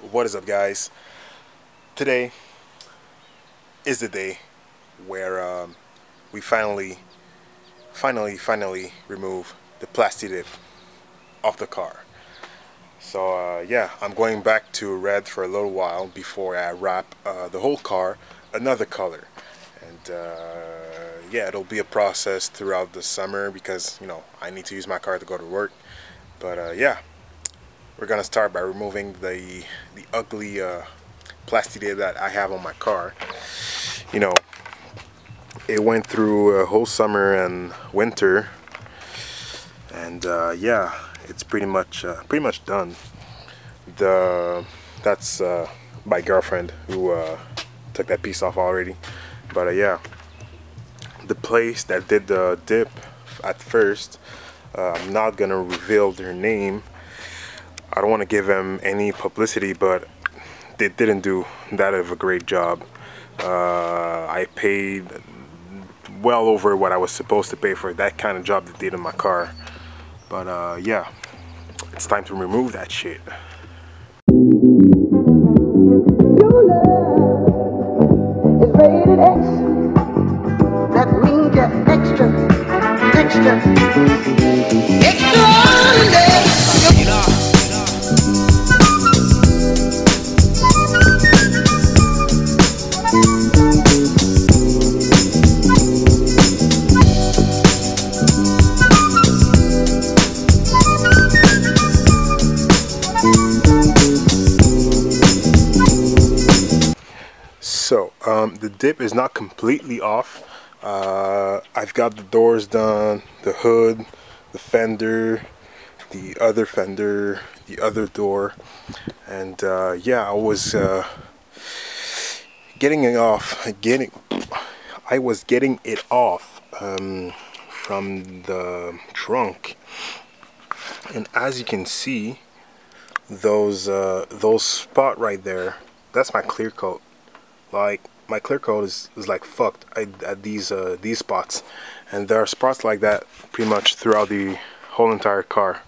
What is up guys? Today is the day where um, we finally, finally, finally remove the Plasti Dip off the car. So uh, yeah, I'm going back to red for a little while before I wrap uh, the whole car another color. And uh, yeah, it'll be a process throughout the summer because, you know, I need to use my car to go to work. But uh, yeah, we're gonna start by removing the the ugly uh, plastic that I have on my car. You know, it went through a whole summer and winter, and uh, yeah, it's pretty much uh, pretty much done. The that's uh, my girlfriend who uh, took that piece off already, but uh, yeah, the place that did the dip at first. Uh, I'm not gonna reveal their name I don't want to give them any publicity, but they didn't do that of a great job. Uh, I paid well over what I was supposed to pay for that kind of job they did in my car. But uh, yeah, it's time to remove that shit. That means extra, extra, So um, the dip is not completely off. Uh, I've got the doors done, the hood, the fender, the other fender, the other door, and uh, yeah, I was uh, getting it off. Getting, I was getting it off um, from the trunk, and as you can see, those uh, those spot right there. That's my clear coat like my clear coat is, is like fucked at these uh, these spots. And there are spots like that pretty much throughout the whole entire car.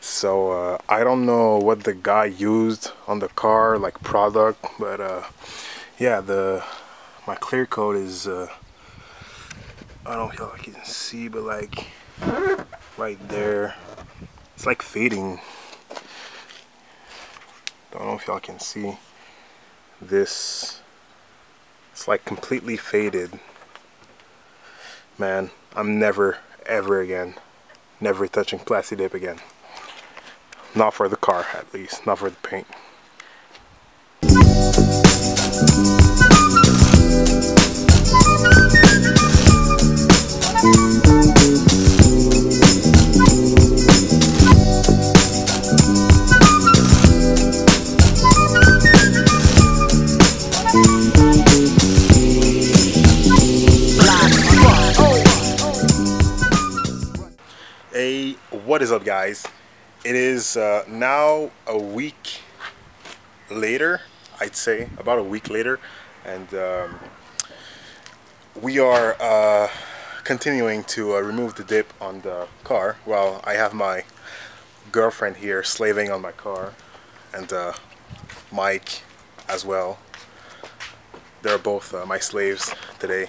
So uh, I don't know what the guy used on the car like product but uh, yeah the my clear coat is uh, I don't know if you can see but like right there it's like fading. Don't know if y'all can see this it's like completely faded. Man, I'm never, ever again, never touching Plasti Dip again. Not for the car, at least. Not for the paint. What is up guys? It is uh, now a week later I'd say about a week later and um, we are uh, continuing to uh, remove the dip on the car. While I have my girlfriend here slaving on my car and uh, Mike as well. They're both uh, my slaves today.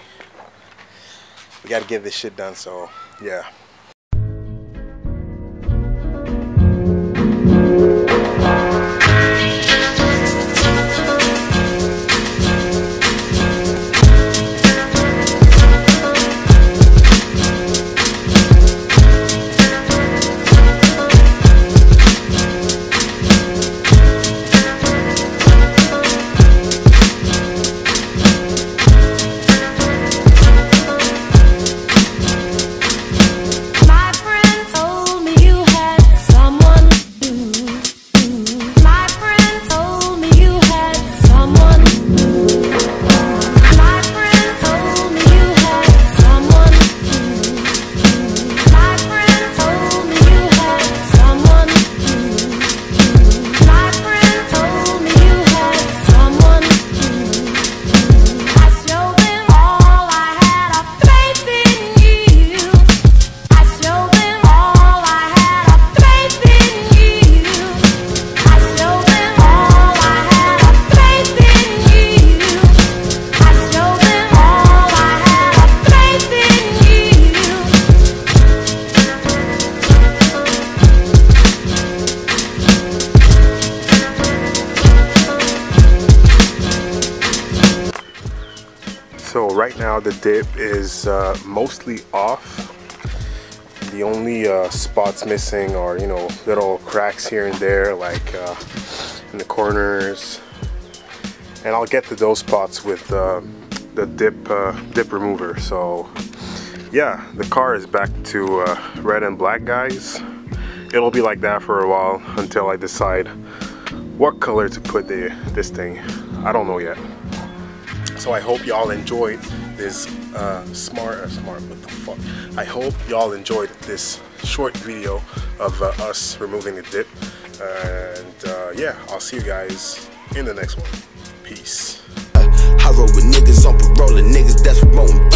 We gotta get this shit done so yeah now the dip is uh, mostly off. The only uh, spots missing are, you know, little cracks here and there, like uh, in the corners. And I'll get to those spots with uh, the dip, uh, dip remover. So yeah, the car is back to uh, red and black, guys. It'll be like that for a while until I decide what color to put the, this thing. I don't know yet. So I hope y'all enjoyed this uh, smart, uh, smart, what the fuck? I hope y'all enjoyed this short video of uh, us removing the dip. And uh, yeah, I'll see you guys in the next one. Peace. I roll with niggas on parole and niggas that's promoting